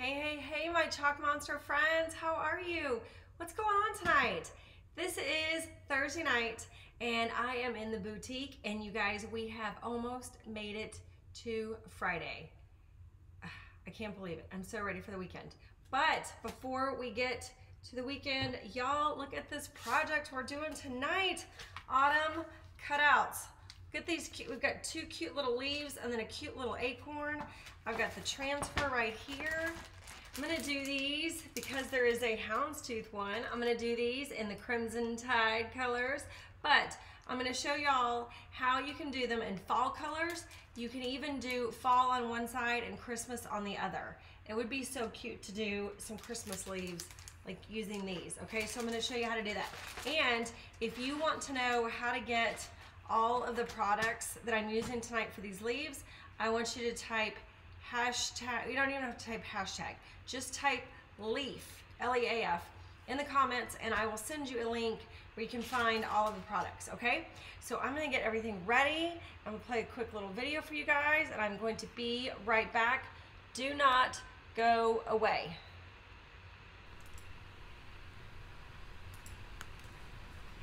Hey, hey, hey, my Chalk Monster friends, how are you? What's going on tonight? This is Thursday night and I am in the boutique and you guys, we have almost made it to Friday. I can't believe it. I'm so ready for the weekend. But before we get to the weekend, y'all look at this project we're doing tonight. Autumn cutouts. Get these cute, we've got two cute little leaves and then a cute little acorn. I've got the transfer right here. I'm gonna do these because there is a houndstooth one. I'm gonna do these in the crimson tide colors, but I'm gonna show y'all how you can do them in fall colors. You can even do fall on one side and Christmas on the other. It would be so cute to do some Christmas leaves like using these, okay? So I'm gonna show you how to do that. And if you want to know how to get all of the products that I'm using tonight for these leaves, I want you to type hashtag, you don't even have to type hashtag, just type leaf, L-E-A-F, in the comments and I will send you a link where you can find all of the products, okay? So I'm gonna get everything ready. I'm gonna play a quick little video for you guys and I'm going to be right back. Do not go away.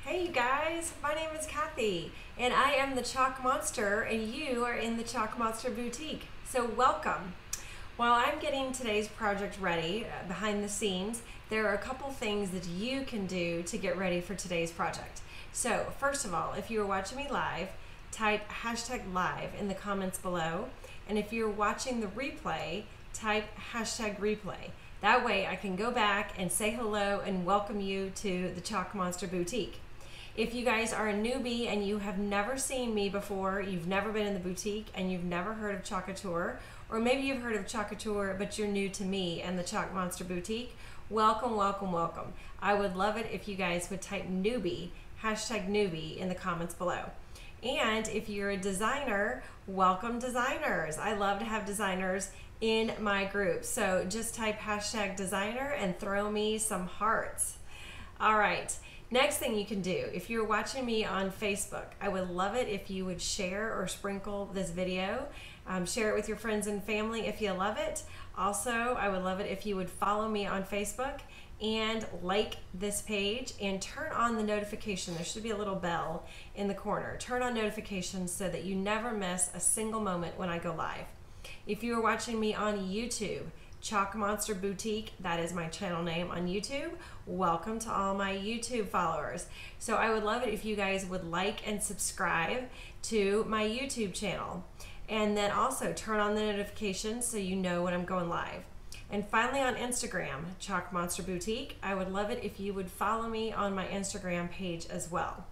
Hey you guys, my name is Kathy and I am the Chalk Monster and you are in the Chalk Monster Boutique. So welcome. While I'm getting today's project ready uh, behind the scenes, there are a couple things that you can do to get ready for today's project. So first of all, if you are watching me live, type hashtag live in the comments below. And if you're watching the replay, type hashtag replay. That way I can go back and say hello and welcome you to the Chalk Monster Boutique. If you guys are a newbie and you have never seen me before, you've never been in the boutique and you've never heard of Chalk Couture, or maybe you've heard of Chalk Couture but you're new to me and the Chalk Monster Boutique, welcome, welcome, welcome. I would love it if you guys would type newbie, hashtag newbie in the comments below. And if you're a designer, welcome designers. I love to have designers in my group. So just type hashtag designer and throw me some hearts. All right. Next thing you can do, if you're watching me on Facebook, I would love it if you would share or sprinkle this video. Um, share it with your friends and family if you love it. Also, I would love it if you would follow me on Facebook and like this page and turn on the notification. There should be a little bell in the corner. Turn on notifications so that you never miss a single moment when I go live. If you are watching me on YouTube, Chalk Monster Boutique. That is my channel name on YouTube. Welcome to all my YouTube followers. So I would love it if you guys would like and subscribe to my YouTube channel. And then also turn on the notifications so you know when I'm going live. And finally on Instagram, Chalk Monster Boutique. I would love it if you would follow me on my Instagram page as well.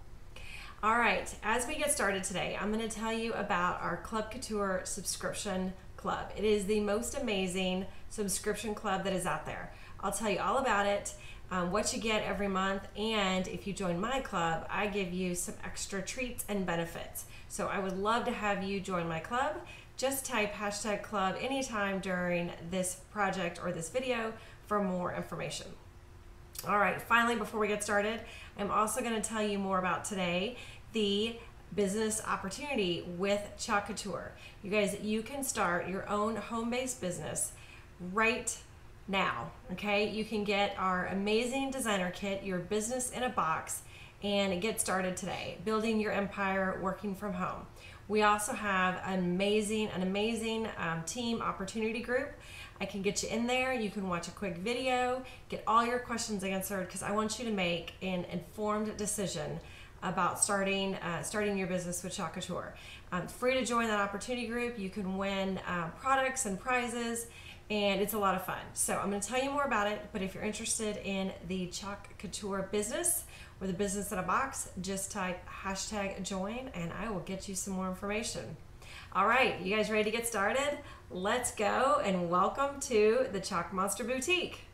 All right, as we get started today, I'm going to tell you about our Club Couture subscription club. It is the most amazing subscription club that is out there. I'll tell you all about it, um, what you get every month, and if you join my club, I give you some extra treats and benefits. So I would love to have you join my club. Just type hashtag club anytime during this project or this video for more information. All right, finally, before we get started, I'm also going to tell you more about today the business opportunity with Chalk Couture. You guys, you can start your own home-based business right now, okay? You can get our amazing designer kit, your business in a box, and get started today, building your empire working from home. We also have an amazing, an amazing um, team opportunity group. I can get you in there. You can watch a quick video, get all your questions answered because I want you to make an informed decision about starting uh, starting your business with Couture. Um, free to join that opportunity group. You can win uh, products and prizes, and it's a lot of fun. So I'm going to tell you more about it. But if you're interested in the Chalk Couture business or the business in a box, just type hashtag join, and I will get you some more information. All right, you guys ready to get started? Let's go and welcome to the Chalk Monster Boutique.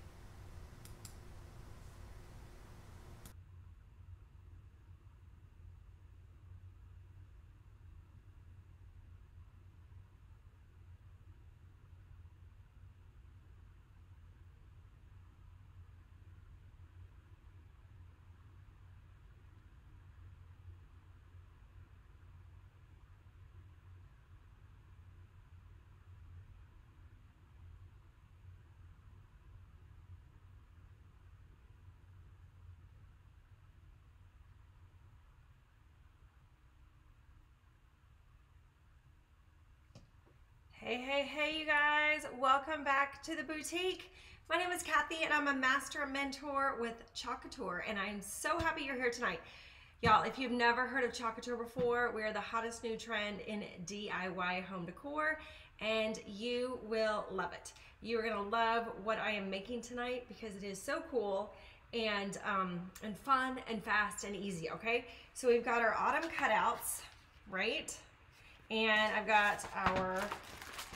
Hey, hey, hey, you guys. Welcome back to the boutique. My name is Kathy and I'm a master mentor with Chalk Couture and I'm so happy you're here tonight. Y'all, if you've never heard of Chalk Couture before, we're the hottest new trend in DIY home decor and you will love it. You're gonna love what I am making tonight because it is so cool and, um, and fun and fast and easy, okay? So we've got our autumn cutouts, right? And I've got our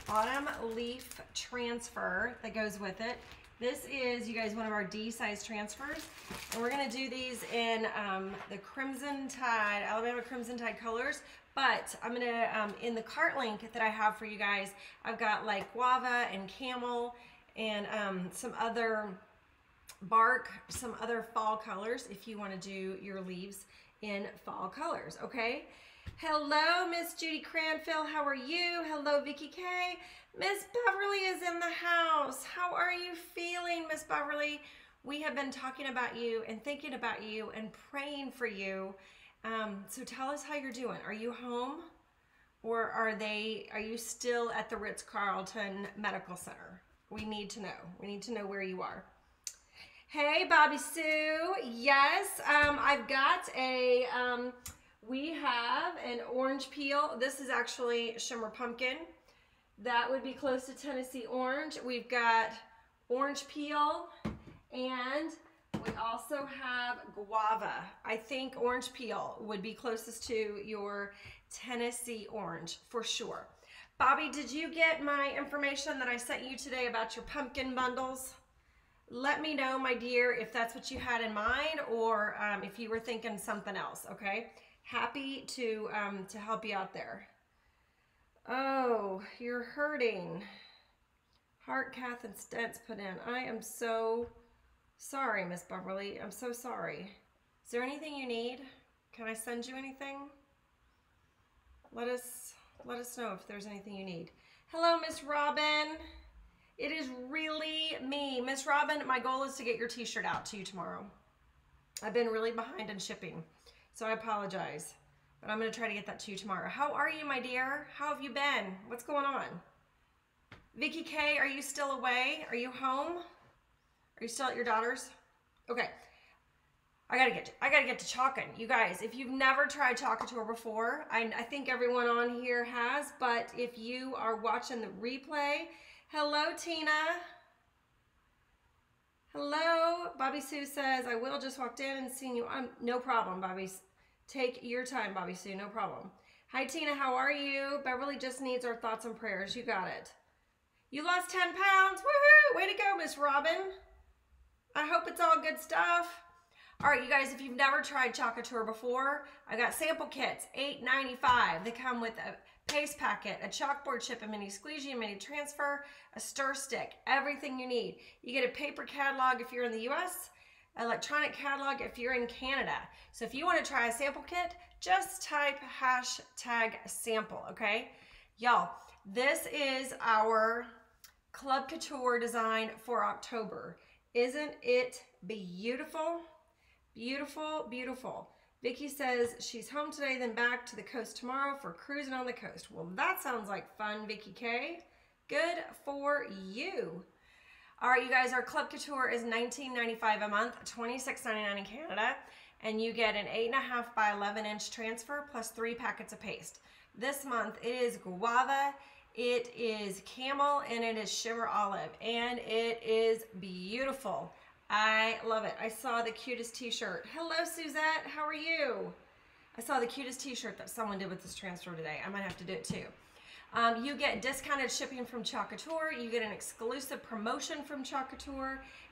autumn leaf transfer that goes with it. This is, you guys, one of our D size transfers. And we're gonna do these in um, the Crimson Tide, Alabama Crimson Tide colors. But I'm gonna, um, in the cart link that I have for you guys, I've got like guava and camel and um, some other bark, some other fall colors if you wanna do your leaves in fall colors, okay? Hello, Miss Judy Cranfield. How are you? Hello, Vicky K. Miss Beverly is in the house. How are you feeling, Miss Beverly? We have been talking about you and thinking about you and praying for you. Um, so tell us how you're doing. Are you home? Or are they are you still at the Ritz-Carlton Medical Center? We need to know. We need to know where you are. Hey, Bobby Sue. Yes, um, I've got a um, we have an orange peel. This is actually shimmer pumpkin. That would be close to Tennessee orange. We've got orange peel and we also have guava. I think orange peel would be closest to your Tennessee orange for sure. Bobby, did you get my information that I sent you today about your pumpkin bundles? Let me know, my dear, if that's what you had in mind or um, if you were thinking something else, okay? Happy to um, to help you out there. Oh, you're hurting. Heart cath and stents put in. I am so sorry, Miss Beverly. I'm so sorry. Is there anything you need? Can I send you anything? Let us let us know if there's anything you need. Hello, Miss Robin. It is really me. Miss Robin, my goal is to get your t-shirt out to you tomorrow. I've been really behind in shipping. So I apologize, but I'm going to try to get that to you tomorrow. How are you, my dear? How have you been? What's going on? Vicky K, are you still away? Are you home? Are you still at your daughter's? Okay. I gotta get to, I gotta get to chalking. You guys, if you've never tried Chalk Couture before, I, I think everyone on here has, but if you are watching the replay, hello Tina. Hello, Bobby Sue says, I will just walked in and seen you. I'm no problem, Bobby. Take your time, Bobby Sue, no problem. Hi, Tina, how are you? Beverly just needs our thoughts and prayers. You got it. You lost 10 pounds. Woohoo! Way to go, Miss Robin. I hope it's all good stuff. All right, you guys, if you've never tried Chalk Couture before, I got sample kits, $8.95. They come with a paste packet, a chalkboard chip, a mini squeegee, a mini transfer, a stir stick, everything you need. You get a paper catalog if you're in the US, electronic catalog if you're in Canada. So if you want to try a sample kit, just type hashtag sample, okay? Y'all, this is our Club Couture design for October. Isn't it beautiful? Beautiful, beautiful. Vicky says she's home today, then back to the coast tomorrow for cruising on the coast. Well, that sounds like fun, Vicky K. Good for you. All right, you guys, our Club Couture is $19.95 a month, $26.99 in Canada, and you get an 8.5 by 11 inch transfer plus three packets of paste. This month it is guava, it is camel, and it is shimmer olive, and it is beautiful. I love it. I saw the cutest t-shirt. Hello, Suzette. How are you? I saw the cutest t-shirt that someone did with this transfer today. I might have to do it too. Um, you get discounted shipping from Chalk You get an exclusive promotion from Chalk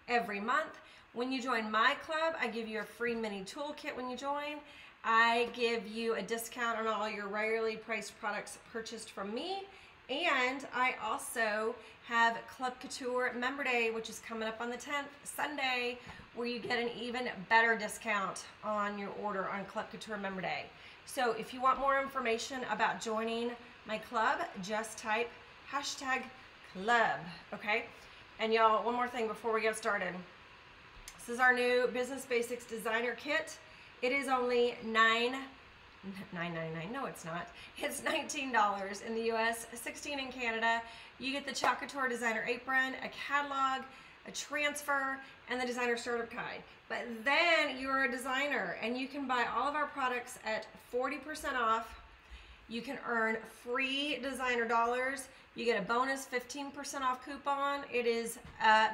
every month. When you join my club, I give you a free mini toolkit when you join. I give you a discount on all your regularly priced products purchased from me. And I also have Club Couture Member Day, which is coming up on the 10th, Sunday, where you get an even better discount on your order on Club Couture Member Day. So if you want more information about joining my club, just type hashtag club, okay? And y'all, one more thing before we get started. This is our new Business Basics Designer Kit. It is only nine $9.99. No, it's not. It's $19 in the US, 16 in Canada. You get the Couture Designer Apron, a catalog, a transfer, and the designer startup guide. But then you're a designer and you can buy all of our products at 40% off. You can earn free designer dollars. You get a bonus 15% off coupon. It is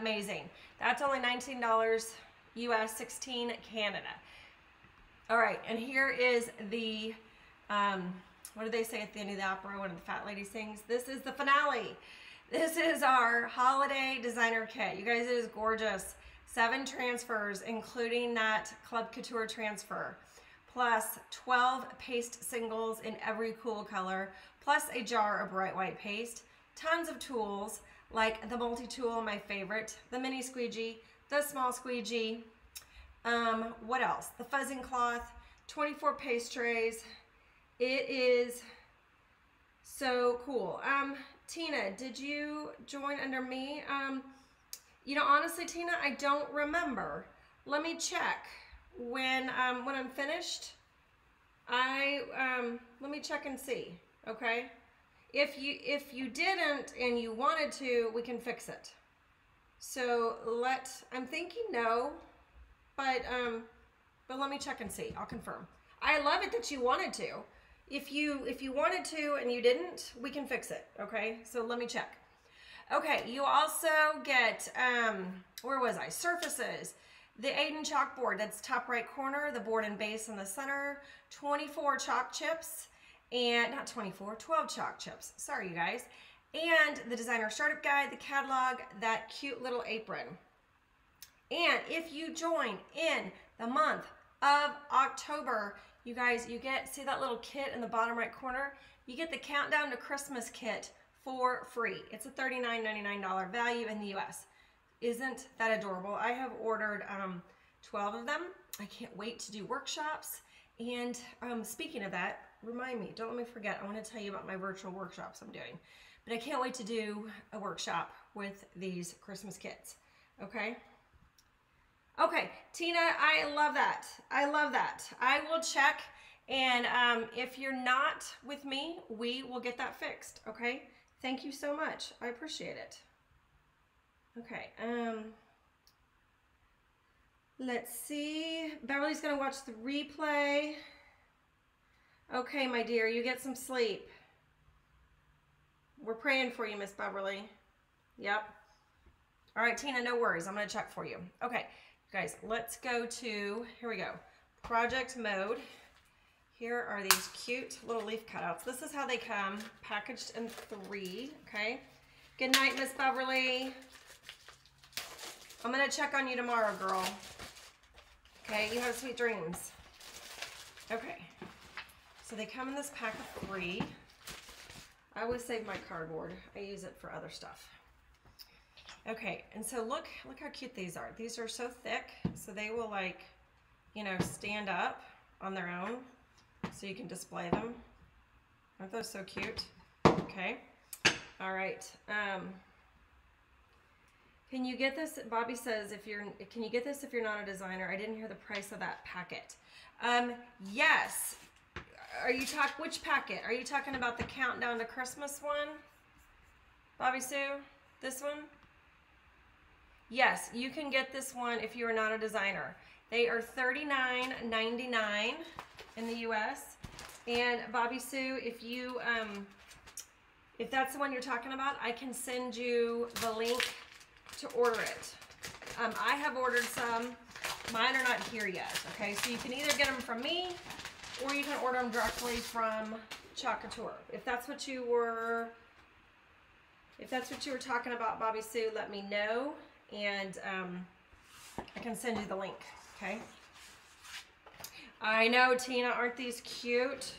amazing. That's only $19 US, 16 Canada. All right, and here is the, um, what do they say at the end of the opera when the fat lady sings? This is the finale. This is our holiday designer kit. You guys, it is gorgeous. Seven transfers, including that Club Couture transfer, plus 12 paste singles in every cool color, plus a jar of bright white paste, tons of tools, like the multi-tool, my favorite, the mini squeegee, the small squeegee, um, what else? The fuzzing cloth, 24 paste trays. It is so cool. Um, Tina, did you join under me? Um, you know, honestly, Tina, I don't remember. Let me check when um, when I'm finished. I um, let me check and see. Okay, if you if you didn't and you wanted to, we can fix it. So let I'm thinking no. But um, but let me check and see. I'll confirm. I love it that you wanted to. If you if you wanted to and you didn't, we can fix it. Okay, so let me check. Okay, you also get um, where was I? Surfaces. The Aden chalkboard, that's top right corner, the board and base in the center, 24 chalk chips, and not 24, 12 chalk chips. Sorry, you guys. And the designer startup guide, the catalog, that cute little apron. And if you join in the month of October, you guys, you get, see that little kit in the bottom right corner? You get the Countdown to Christmas kit for free. It's a $39.99 value in the US. Isn't that adorable? I have ordered um, 12 of them. I can't wait to do workshops. And um, speaking of that, remind me, don't let me forget, I want to tell you about my virtual workshops I'm doing. But I can't wait to do a workshop with these Christmas kits, okay? Okay, Tina, I love that. I love that. I will check, and um, if you're not with me, we will get that fixed, okay? Thank you so much. I appreciate it. Okay, um, let's see. Beverly's going to watch the replay. Okay, my dear, you get some sleep. We're praying for you, Miss Beverly. Yep. All right, Tina, no worries. I'm going to check for you. Okay. Guys, let's go to, here we go, project mode. Here are these cute little leaf cutouts. This is how they come, packaged in three, okay? Good night, Miss Beverly. I'm gonna check on you tomorrow, girl. Okay, you have sweet dreams. Okay, so they come in this pack of three. I always save my cardboard. I use it for other stuff. Okay, and so look, look how cute these are. These are so thick, so they will like, you know, stand up on their own, so you can display them. Aren't those so cute? Okay, all right. Um, can you get this? Bobby says, if you're, can you get this if you're not a designer? I didn't hear the price of that packet. Um, yes. Are you talk which packet? Are you talking about the countdown to Christmas one? Bobby Sue, this one? Yes, you can get this one if you are not a designer. They are $39.99 in the US. And Bobby Sue, if you, um, if that's the one you're talking about, I can send you the link to order it. Um, I have ordered some. Mine are not here yet, okay? So you can either get them from me or you can order them directly from Chalk If that's what you were, if that's what you were talking about, Bobby Sue, let me know and um, I can send you the link, okay? I know, Tina, aren't these cute?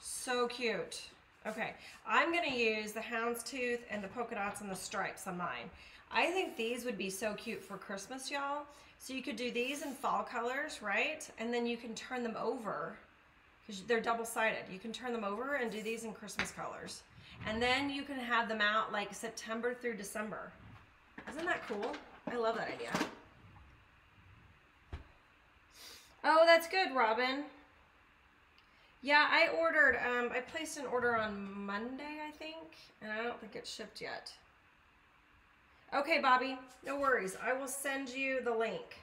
So cute. Okay, I'm gonna use the houndstooth and the polka dots and the stripes on mine. I think these would be so cute for Christmas, y'all. So you could do these in fall colors, right? And then you can turn them over, because they're double-sided. You can turn them over and do these in Christmas colors. And then you can have them out like September through December. Isn't that cool? I love that idea. Oh, that's good, Robin. Yeah, I ordered, um, I placed an order on Monday, I think, and I don't think it's shipped yet. Okay, Bobby, no worries. I will send you the link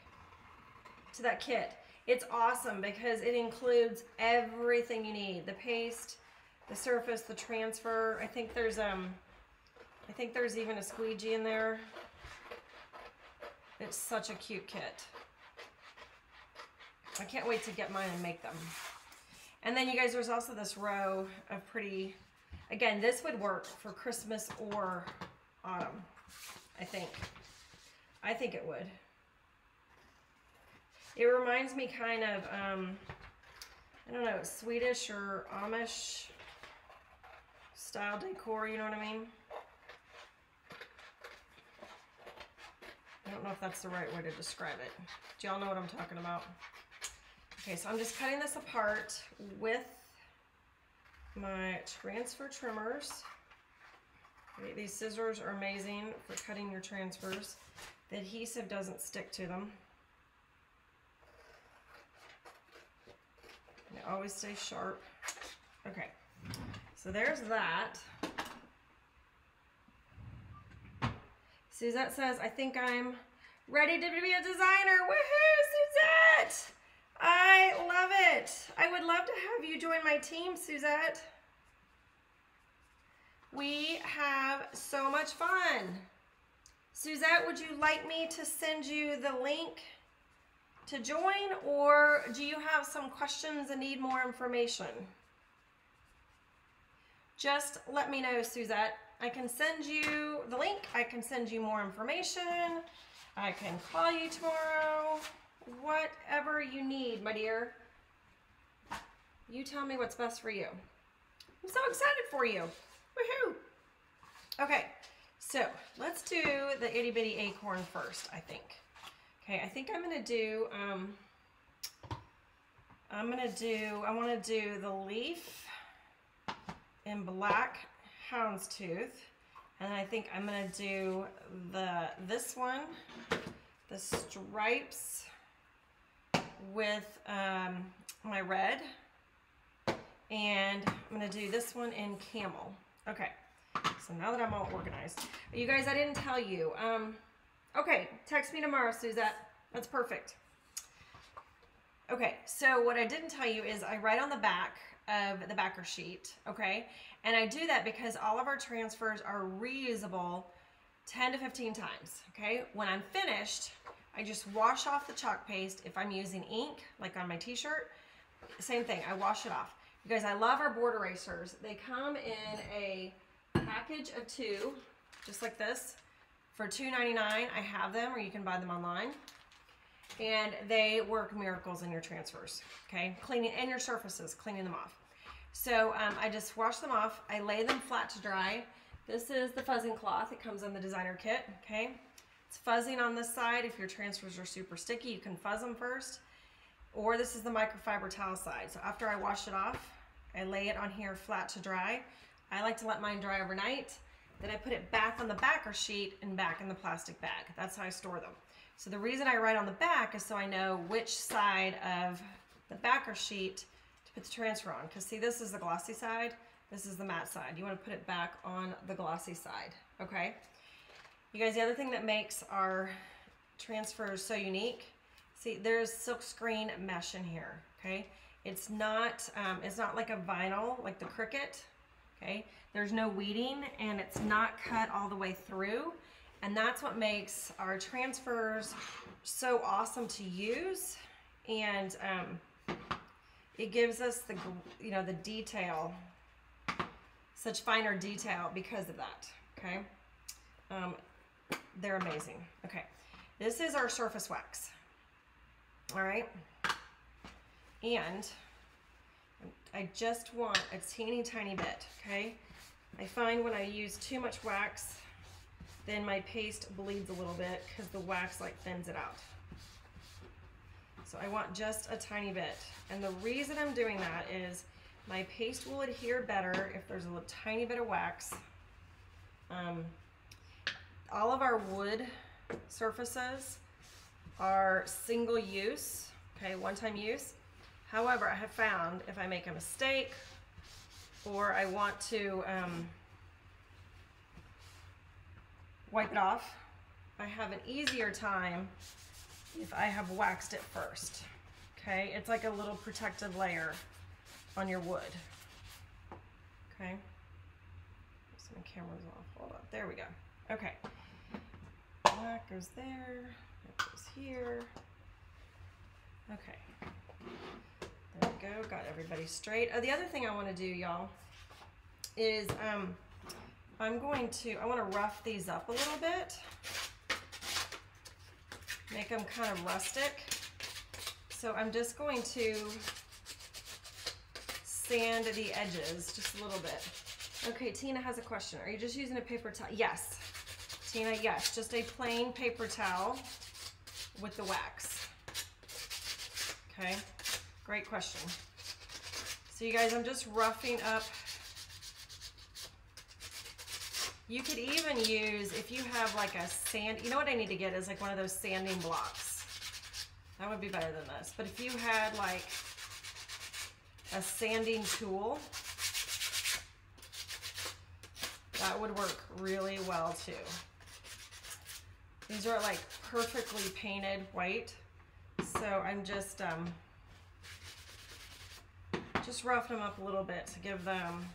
to that kit. It's awesome because it includes everything you need. The paste, the surface, the transfer. I think there's um I think there's even a squeegee in there. It's such a cute kit. I can't wait to get mine and make them. And then you guys, there's also this row of pretty, again, this would work for Christmas or autumn, I think. I think it would. It reminds me kind of, um, I don't know, Swedish or Amish style decor, you know what I mean? I don't know if that's the right way to describe it. Do y'all know what I'm talking about? Okay, so I'm just cutting this apart with my transfer trimmers. Okay, these scissors are amazing for cutting your transfers. The adhesive doesn't stick to them. They always stay sharp. Okay, so there's that. Suzette says, I think I'm ready to be a designer. Woohoo, Suzette! I love it. I would love to have you join my team, Suzette. We have so much fun. Suzette, would you like me to send you the link to join or do you have some questions and need more information? Just let me know, Suzette. I can send you the link. I can send you more information. I can call you tomorrow. Whatever you need, my dear. You tell me what's best for you. I'm so excited for you. Woohoo! Okay, so let's do the itty bitty acorn first, I think. Okay, I think I'm gonna do, um, I'm gonna do, I wanna do the leaf in black houndstooth. And I think I'm gonna do the this one, the stripes with um, my red. And I'm gonna do this one in camel. Okay, so now that I'm all organized. You guys, I didn't tell you. Um, okay, text me tomorrow, Suzette. That's perfect. Okay, so what I didn't tell you is I write on the back of the backer sheet, okay? And I do that because all of our transfers are reusable 10 to 15 times, okay? When I'm finished, I just wash off the chalk paste. If I'm using ink, like on my t-shirt, same thing, I wash it off. You guys, I love our board erasers. They come in a package of two, just like this. For $2.99, I have them, or you can buy them online. And they work miracles in your transfers, okay? Cleaning, and your surfaces, cleaning them off. So um, I just wash them off. I lay them flat to dry. This is the fuzzing cloth. It comes in the designer kit, okay? It's fuzzing on this side. If your transfers are super sticky, you can fuzz them first. Or this is the microfiber towel side. So after I wash it off, I lay it on here flat to dry. I like to let mine dry overnight. Then I put it back on the backer sheet and back in the plastic bag. That's how I store them. So the reason I write on the back is so I know which side of the backer sheet to put the transfer on. Because see, this is the glossy side. This is the matte side. You want to put it back on the glossy side, okay? You guys, the other thing that makes our transfers so unique, see, there's silkscreen mesh in here, okay? It's not, um, it's not like a vinyl, like the Cricut, okay? There's no weeding and it's not cut all the way through. And that's what makes our transfers so awesome to use. And um, it gives us the, you know, the detail, such finer detail because of that, okay? Um, they're amazing. Okay, this is our surface wax, all right? And I just want a teeny tiny bit, okay? I find when I use too much wax, then my paste bleeds a little bit because the wax like thins it out. So I want just a tiny bit. And the reason I'm doing that is my paste will adhere better if there's a little tiny bit of wax. Um, all of our wood surfaces are single use, okay, one-time use. However, I have found if I make a mistake or I want to um, wipe it off, I have an easier time if I have waxed it first. Okay, it's like a little protective layer on your wood. Okay, so my camera's off. Hold on, there we go. Okay, that goes there, that goes here. Okay, there we go, got everybody straight. Oh, the other thing I want to do, y'all, is um, I'm going to, I want to rough these up a little bit. Make them kind of rustic. So I'm just going to sand the edges just a little bit. Okay, Tina has a question. Are you just using a paper towel? Yes. Tina, yes, just a plain paper towel with the wax. Okay, great question. So you guys, I'm just roughing up. You could even use, if you have like a sand, you know what I need to get is like one of those sanding blocks. That would be better than this. But if you had like a sanding tool, that would work really well too. These are like perfectly painted white. So I'm just, um, just roughing them up a little bit to give them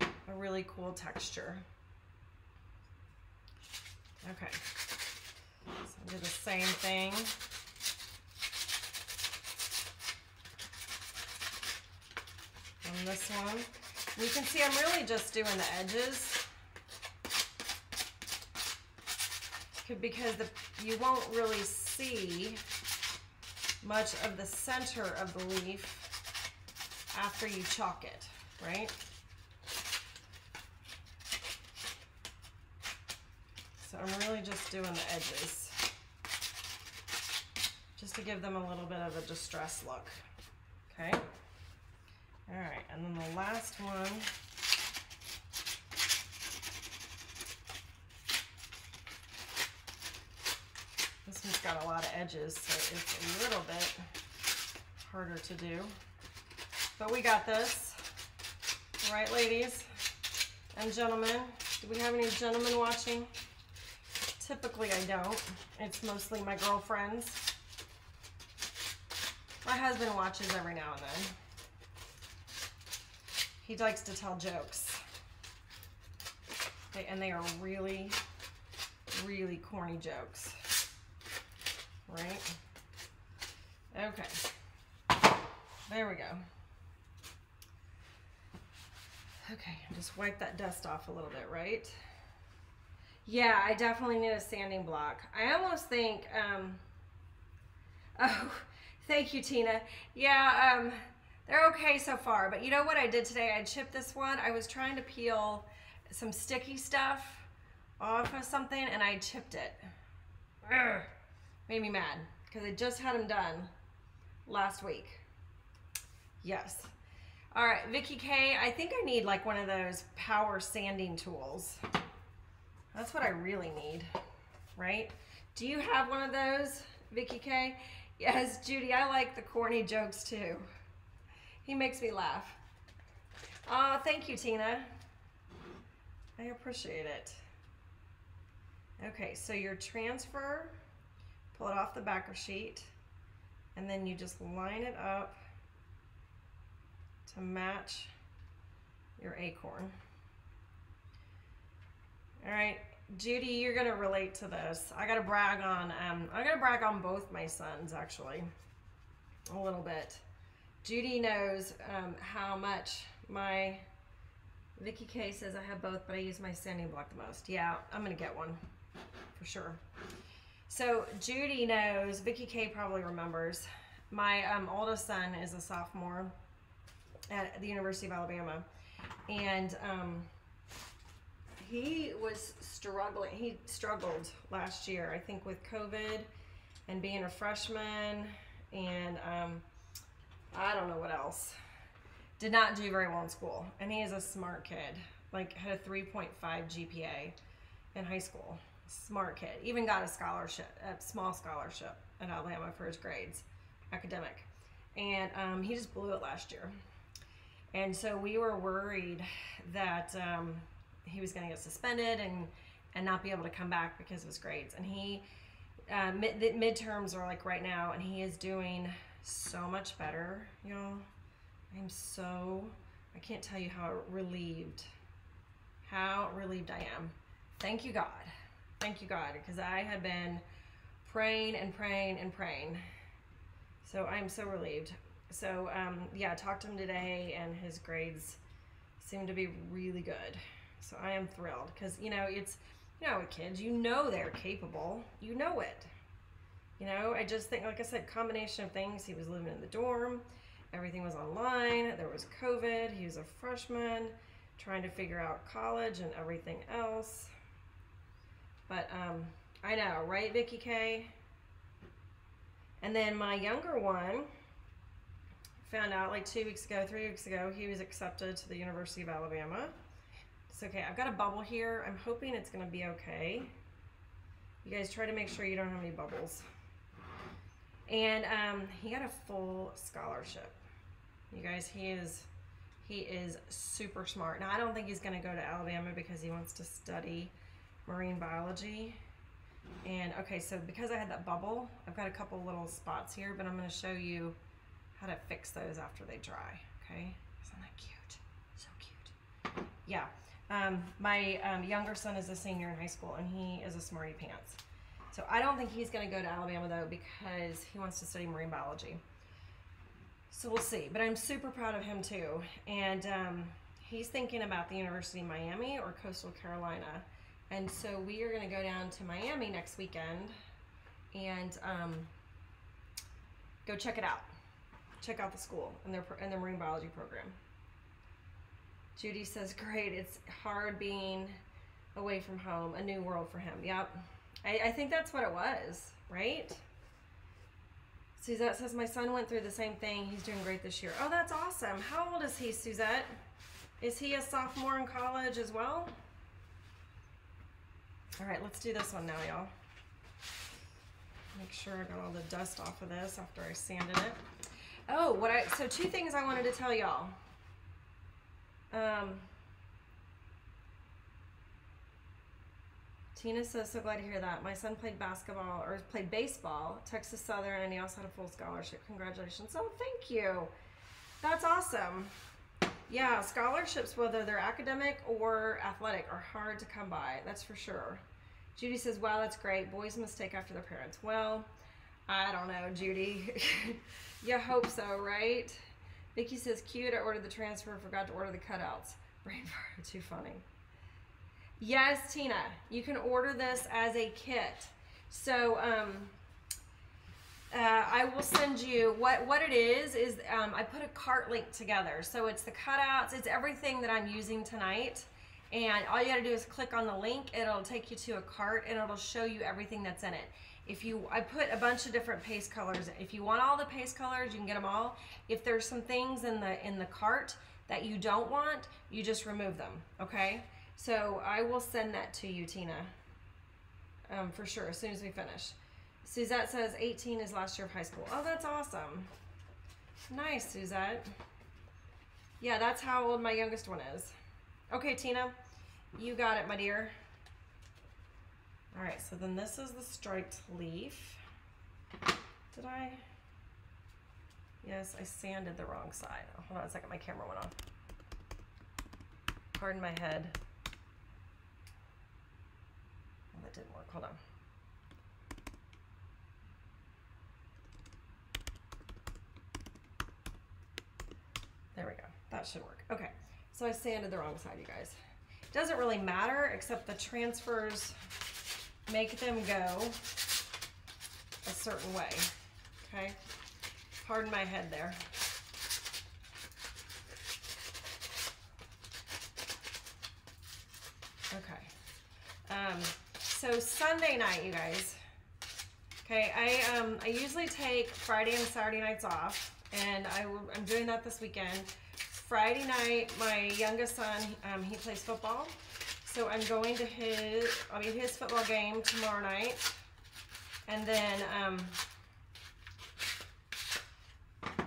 a really cool texture. Okay, so do the same thing. On this one. You can see I'm really just doing the edges because the, you won't really see much of the center of the leaf after you chalk it, right? So I'm really just doing the edges just to give them a little bit of a distress look, okay? All right, and then the last one This one's got a lot of edges, so it's a little bit harder to do. But we got this. Right, ladies and gentlemen? Do we have any gentlemen watching? Typically, I don't. It's mostly my girlfriends. My husband watches every now and then. He likes to tell jokes. Okay, and they are really, really corny jokes. Right? Okay. There we go. Okay, just wipe that dust off a little bit, right? Yeah, I definitely need a sanding block. I almost think, um, oh, thank you, Tina. Yeah, um, they're okay so far, but you know what I did today? I chipped this one. I was trying to peel some sticky stuff off of something and I chipped it. Made me mad because I just had them done last week. Yes. All right, Vicky K, I think I need like one of those power sanding tools. That's what I really need, right? Do you have one of those, Vicky K? Yes, Judy, I like the corny jokes too. He makes me laugh. Oh, thank you, Tina. I appreciate it. Okay, so your transfer, pull it off the backer sheet, and then you just line it up to match your acorn. All right, Judy, you're gonna relate to this. I gotta brag on, um, I gotta brag on both my sons actually, a little bit. Judy knows um, how much my, Vicky K says I have both, but I use my sanding block the most. Yeah, I'm gonna get one for sure. So Judy knows, Vicky K probably remembers, my um, oldest son is a sophomore at the University of Alabama. And um, he was struggling, he struggled last year, I think with COVID and being a freshman and um, I don't know what else. Did not do very well in school. And he is a smart kid. Like had a 3.5 GPA in high school. Smart kid. Even got a scholarship, a small scholarship. at Alabama for his grades, academic, and um, he just blew it last year. And so we were worried that um, he was going to get suspended and and not be able to come back because of his grades. And he uh, mid, the midterms are like right now, and he is doing so much better. Know, I'm so I can't tell you how relieved, how relieved I am. Thank you, God. Thank you, God, because I had been praying and praying and praying. So I'm so relieved. So um, yeah, I talked to him today, and his grades seem to be really good. So I am thrilled because you know it's you know kids, you know they're capable, you know it. You know, I just think, like I said, combination of things. He was living in the dorm, everything was online. There was COVID. He was a freshman, trying to figure out college and everything else. But um, I know, right, Vicky K? And then my younger one found out like two weeks ago, three weeks ago, he was accepted to the University of Alabama. It's okay. I've got a bubble here. I'm hoping it's going to be okay. You guys try to make sure you don't have any bubbles. And um, he got a full scholarship. You guys, he is he is super smart. Now I don't think he's going to go to Alabama because he wants to study marine biology. And okay, so because I had that bubble, I've got a couple little spots here, but I'm going to show you how to fix those after they dry. Okay, isn't that cute? So cute. Yeah. Um, my um, younger son is a senior in high school, and he is a smarty pants. So I don't think he's going to go to Alabama though because he wants to study marine biology. So we'll see. But I'm super proud of him too. And um, he's thinking about the University of Miami or Coastal Carolina. And so we are going to go down to Miami next weekend and um, go check it out. Check out the school and their and their marine biology program. Judy says, "Great. It's hard being away from home. A new world for him." Yep. I, I think that's what it was, right? Suzette says, My son went through the same thing. He's doing great this year. Oh, that's awesome. How old is he, Suzette? Is he a sophomore in college as well? All right, let's do this one now, y'all. Make sure I got all the dust off of this after I sanded it. Oh, what I so two things I wanted to tell y'all. Um, Tina says, so glad to hear that. My son played basketball or played baseball Texas Southern, and he also had a full scholarship. Congratulations. Oh, thank you. That's awesome. Yeah, scholarships, whether they're academic or athletic, are hard to come by. That's for sure. Judy says, wow, that's great. Boys must take after their parents. Well, I don't know, Judy. you hope so, right? Vicky says, cute. I ordered the transfer, forgot to order the cutouts. Brain too funny. Yes, Tina, you can order this as a kit. So um, uh, I will send you what what it is. Is um, I put a cart link together. So it's the cutouts. It's everything that I'm using tonight. And all you got to do is click on the link. It'll take you to a cart and it'll show you everything that's in it. If you, I put a bunch of different paste colors. If you want all the paste colors, you can get them all. If there's some things in the in the cart that you don't want, you just remove them. Okay. So I will send that to you, Tina, um, for sure, as soon as we finish. Suzette says 18 is last year of high school. Oh, that's awesome. Nice, Suzette. Yeah, that's how old my youngest one is. Okay, Tina, you got it, my dear. All right, so then this is the striped leaf. Did I? Yes, I sanded the wrong side. Oh, hold on a second, my camera went off. Pardon my head. Well, that didn't work. Hold on. There we go. That should work. Okay. So I sanded the wrong side, you guys. It doesn't really matter, except the transfers make them go a certain way. Okay. Pardon my head there. Okay. Um, so Sunday night, you guys. Okay, I um I usually take Friday and Saturday nights off, and I I'm doing that this weekend. Friday night, my youngest son, um, he plays football, so I'm going to his I'll be at his football game tomorrow night, and then um,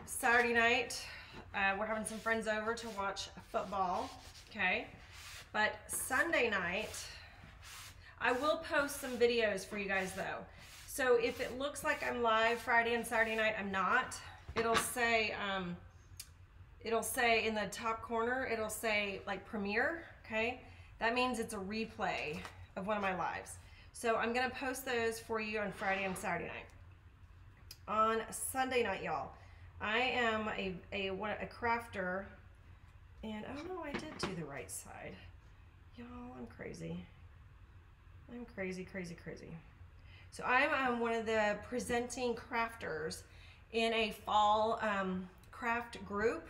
Saturday night, uh, we're having some friends over to watch football. Okay. But Sunday night, I will post some videos for you guys though. So if it looks like I'm live Friday and Saturday night, I'm not. It'll say, um, it'll say in the top corner, it'll say like premiere, okay? That means it's a replay of one of my lives. So I'm gonna post those for you on Friday and Saturday night. On Sunday night, y'all, I am a, a, a crafter and oh no, I did do the right side. Y'all, I'm crazy. I'm crazy, crazy, crazy. So I'm um, one of the presenting crafters in a fall um, craft group.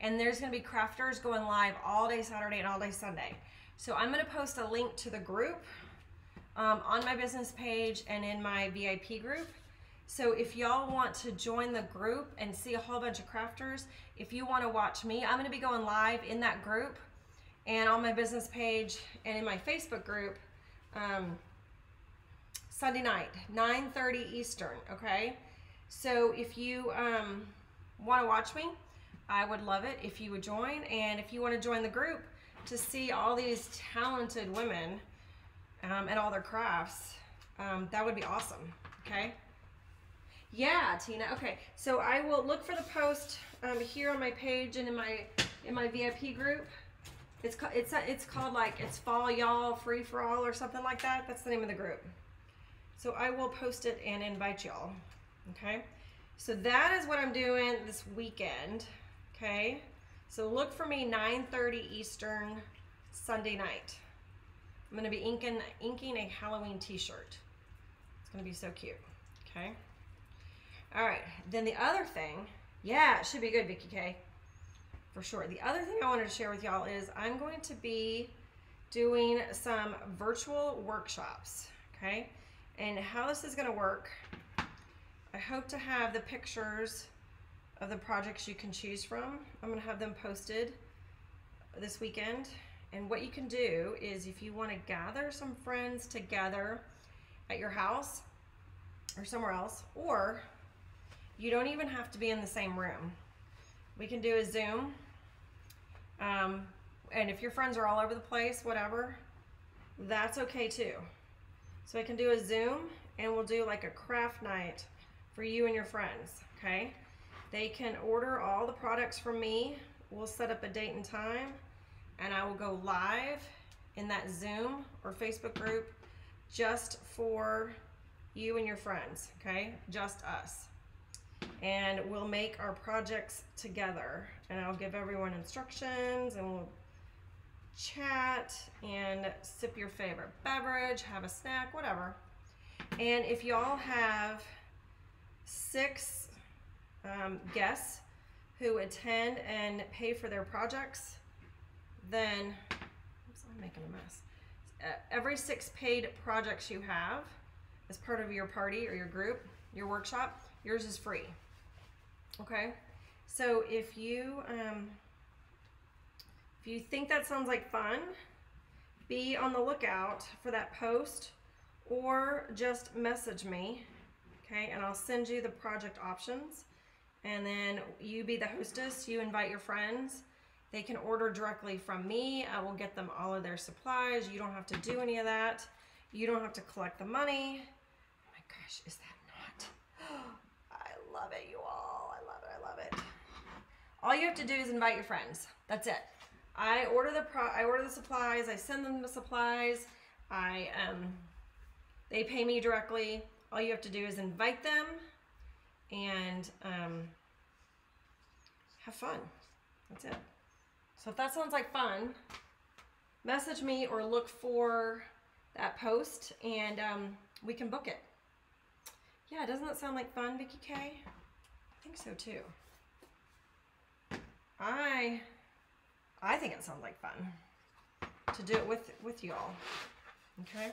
And there's gonna be crafters going live all day Saturday and all day Sunday. So I'm gonna post a link to the group um, on my business page and in my VIP group. So if y'all want to join the group and see a whole bunch of crafters, if you want to watch me, I'm going to be going live in that group and on my business page and in my Facebook group um, Sunday night, 9.30 Eastern, okay? So if you um, want to watch me, I would love it if you would join. And if you want to join the group to see all these talented women um, and all their crafts, um, that would be awesome, okay? Yeah, Tina. Okay, so I will look for the post um, here on my page and in my in my VIP group. It's it's it's called like it's Fall Y'all Free for All or something like that. That's the name of the group. So I will post it and invite y'all. Okay, so that is what I'm doing this weekend. Okay, so look for me 9:30 Eastern Sunday night. I'm gonna be inking inking a Halloween T-shirt. It's gonna be so cute. Okay. All right, then the other thing, yeah, it should be good, Vicky K. For sure. The other thing I wanted to share with y'all is I'm going to be doing some virtual workshops, okay? And how this is gonna work, I hope to have the pictures of the projects you can choose from. I'm gonna have them posted this weekend. And what you can do is if you wanna gather some friends together at your house or somewhere else, or you don't even have to be in the same room. We can do a Zoom. Um, and if your friends are all over the place, whatever, that's okay too. So I can do a Zoom and we'll do like a craft night for you and your friends, okay? They can order all the products from me. We'll set up a date and time and I will go live in that Zoom or Facebook group just for you and your friends, okay? Just us and we'll make our projects together and I'll give everyone instructions and we'll chat and sip your favorite beverage, have a snack, whatever. And if y'all have six um, guests who attend and pay for their projects, then, oops, I'm making a mess. Uh, every six paid projects you have as part of your party or your group, your workshop, yours is free. Okay, so if you um, if you think that sounds like fun, be on the lookout for that post or just message me, okay, and I'll send you the project options. And then you be the hostess, you invite your friends. They can order directly from me. I will get them all of their supplies. You don't have to do any of that. You don't have to collect the money. Oh my gosh, is that not? I love it, you all. I love it. I love it. All you have to do is invite your friends. That's it. I order the pro I order the supplies. I send them the supplies. I um, they pay me directly. All you have to do is invite them and um, have fun. That's it. So if that sounds like fun, message me or look for that post and um, we can book it. Yeah, doesn't that sound like fun, Vicky K? I think so too. I I think it sounds like fun to do it with with y'all. Okay?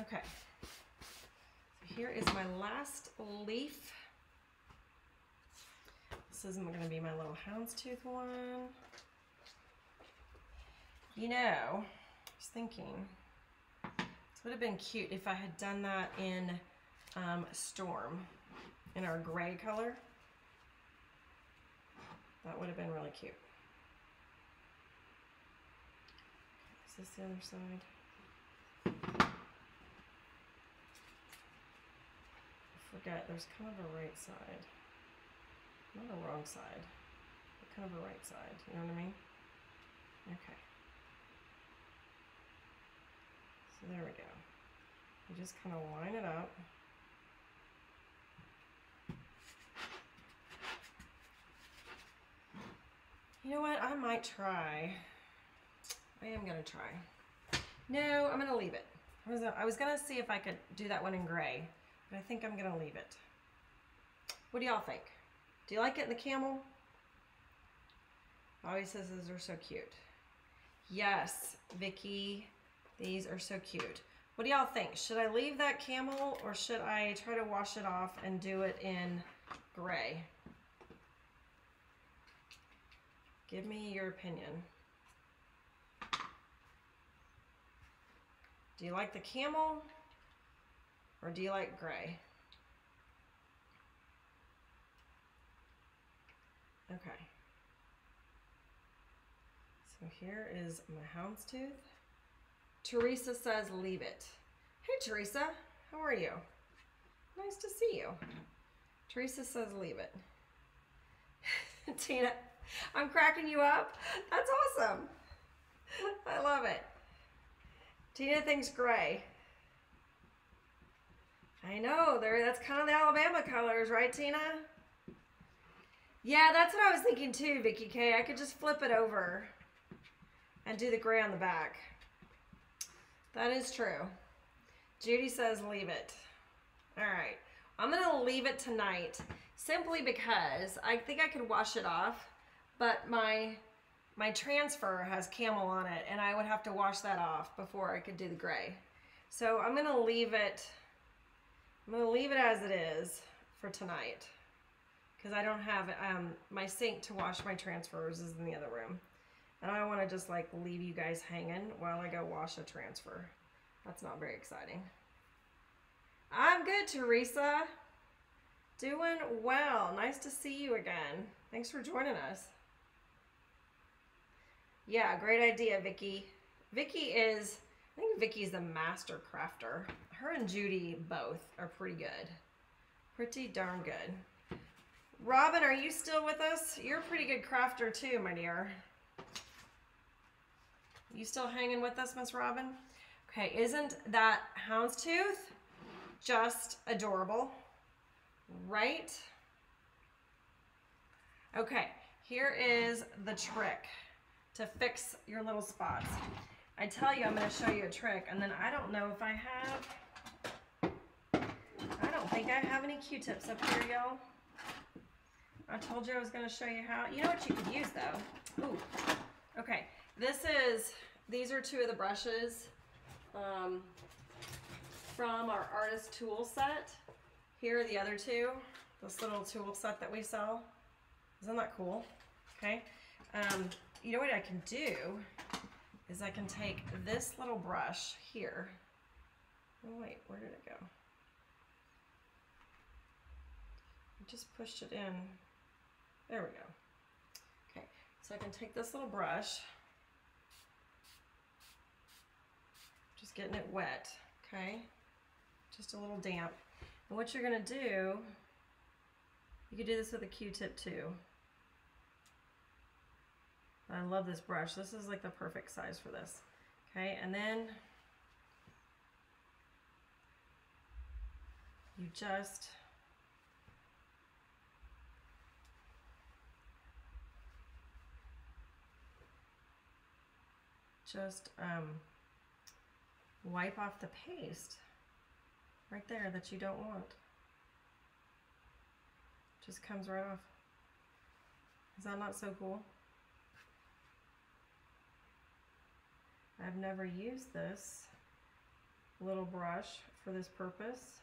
Okay. Here is my last leaf. This is going to be my little houndstooth one. You know, I was thinking, this would have been cute if I had done that in um, Storm in our gray color. That would have been really cute. Is this the other side? Forget, there's kind of a right side. Not a wrong side, but kind of a right side. You know what I mean? Okay. So there we go. You just kind of line it up. You know what? I might try. I am going to try. No, I'm going to leave it. I was, I was going to see if I could do that one in gray, but I think I'm going to leave it. What do y'all think? Do you like it in the camel? Always says those are so cute. Yes, Vicky, these are so cute. What do y'all think? Should I leave that camel or should I try to wash it off and do it in gray? Give me your opinion. Do you like the camel or do you like gray? Okay. So here is my houndstooth. Teresa says leave it. Hey Teresa, how are you? Nice to see you. Teresa says leave it. Tina, I'm cracking you up. That's awesome. I love it. Tina thinks gray. I know, there that's kind of the Alabama colors, right, Tina? Yeah, that's what I was thinking too, Vicky K. I could just flip it over and do the gray on the back. That is true. Judy says leave it. All right. I'm going to leave it tonight simply because I think I could wash it off but my my transfer has camel on it and I would have to wash that off before I could do the gray. So I'm gonna leave it, I'm gonna leave it as it is for tonight because I don't have um, my sink to wash my transfers is in the other room. And I wanna just like leave you guys hanging while I go wash a transfer. That's not very exciting. I'm good, Teresa. Doing well. Nice to see you again. Thanks for joining us. Yeah, great idea, Vicky. Vicky is, I think Vicky's the master crafter. Her and Judy both are pretty good. Pretty darn good. Robin, are you still with us? You're a pretty good crafter too, my dear. You still hanging with us, Miss Robin? Okay, isn't that houndstooth just adorable? Right? Okay, here is the trick to fix your little spots. I tell you I'm going to show you a trick and then I don't know if I have, think I have any Q-tips up here, y'all. I told you I was going to show you how. You know what you could use though? Ooh. Okay, this is, these are two of the brushes um, from our artist tool set. Here are the other two, this little tool set that we sell. Isn't that cool? Okay. Um, you know what I can do is I can take this little brush here. Oh wait, where did it go? Just pushed it in. There we go. Okay, so I can take this little brush, just getting it wet, okay? Just a little damp. And what you're gonna do, you could do this with a Q-tip too. I love this brush. This is like the perfect size for this. Okay, and then you just just um, wipe off the paste right there that you don't want. Just comes right off. Is that not so cool? I've never used this little brush for this purpose.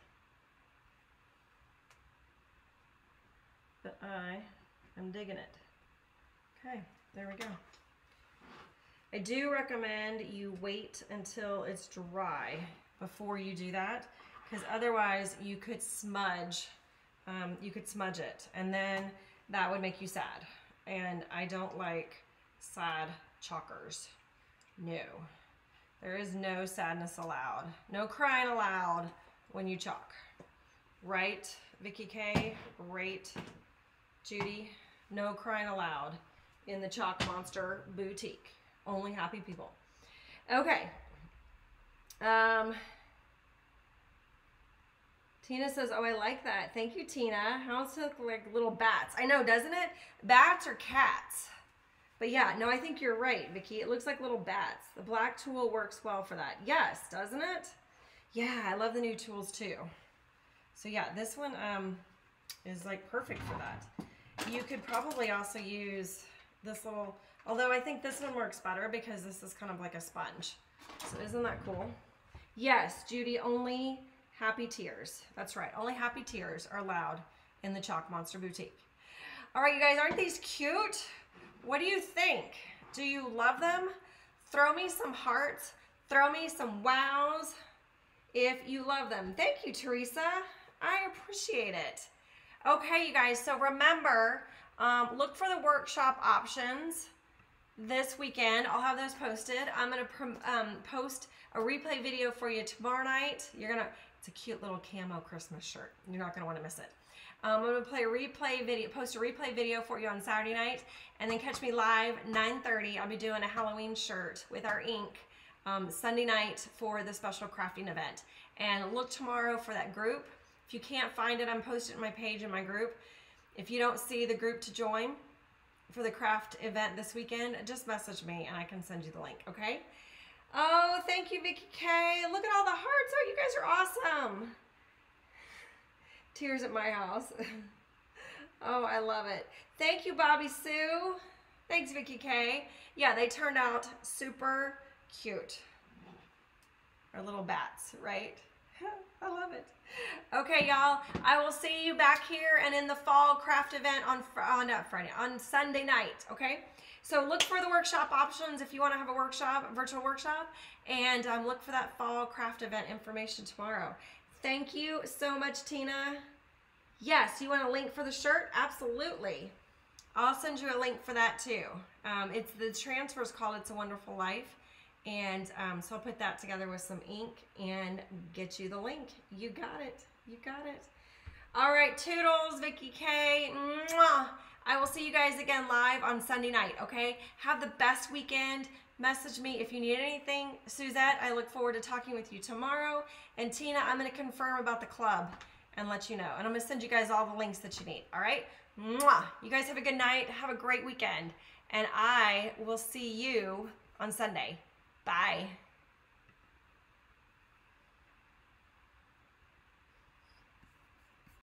But I am digging it. Okay, there we go. I do recommend you wait until it's dry before you do that because otherwise you could smudge um, you could smudge it and then that would make you sad and I don't like sad chalkers. No. There is no sadness allowed. No crying allowed when you chalk. Right, Vicky K? Right, Judy? No crying allowed in the Chalk Monster Boutique. Only happy people. Okay. Um, Tina says, oh, I like that. Thank you, Tina. How's it look like little bats? I know, doesn't it? Bats or cats? But yeah, no, I think you're right, Vicky. It looks like little bats. The black tool works well for that. Yes, doesn't it? Yeah, I love the new tools too. So yeah, this one um, is like perfect for that. You could probably also use this little, although I think this one works better because this is kind of like a sponge. So isn't that cool? Yes, Judy, only happy tears. That's right, only happy tears are allowed in the Chalk Monster Boutique. All right, you guys, aren't these cute? What do you think? Do you love them? Throw me some hearts. Throw me some wows if you love them. Thank you, Teresa. I appreciate it. Okay, you guys, so remember, um, look for the workshop options this weekend. I'll have those posted. I'm going to um, post a replay video for you tomorrow night. You're going to, it's a cute little camo Christmas shirt. You're not going to want to miss it. Um, I'm going to play a replay video, post a replay video for you on Saturday night, and then catch me live 9.30. I'll be doing a Halloween shirt with our ink um, Sunday night for the special crafting event. And look tomorrow for that group. If you can't find it, I'm posting my page in my group. If you don't see the group to join for the craft event this weekend, just message me and I can send you the link, okay? Oh, thank you, Vicky K. Look at all the hearts. Oh, you guys are awesome. Tears at my house. oh, I love it. Thank you, Bobby Sue. Thanks, Vicky K. Yeah, they turned out super cute. Our little bats, right? I love it. Okay, y'all. I will see you back here and in the fall craft event on, on uh, Friday, on Sunday night, okay? So look for the workshop options if you want to have a workshop, a virtual workshop, and um, look for that fall craft event information tomorrow. Thank you so much, Tina. Yes, you want a link for the shirt? Absolutely. I'll send you a link for that too. Um, it's the transfer is called It's a Wonderful Life. And um, so I'll put that together with some ink and get you the link. You got it. You got it. All right, Toodles, Vicky K. Mwah. I will see you guys again live on Sunday night, okay? Have the best weekend. Message me if you need anything. Suzette, I look forward to talking with you tomorrow. And Tina, I'm going to confirm about the club and let you know. And I'm going to send you guys all the links that you need, all right? Mwah. You guys have a good night. Have a great weekend. And I will see you on Sunday. Bye.